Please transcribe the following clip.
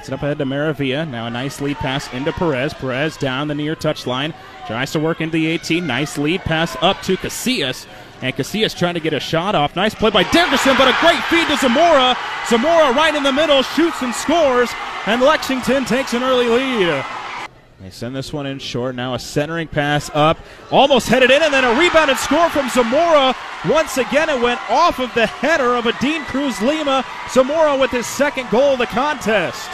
Gets it up ahead to Maravilla. Now a nice lead pass into Perez. Perez down the near touchline. Tries to work into the 18. Nice lead pass up to Casillas. And Casillas trying to get a shot off. Nice play by Dickerson, but a great feed to Zamora. Zamora right in the middle, shoots and scores. And Lexington takes an early lead. They send this one in short. Now a centering pass up, almost headed in, and then a rebounded score from Zamora. Once again, it went off of the header of a Dean Cruz Lima. Zamora with his second goal of the contest.